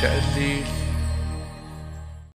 شقد ايه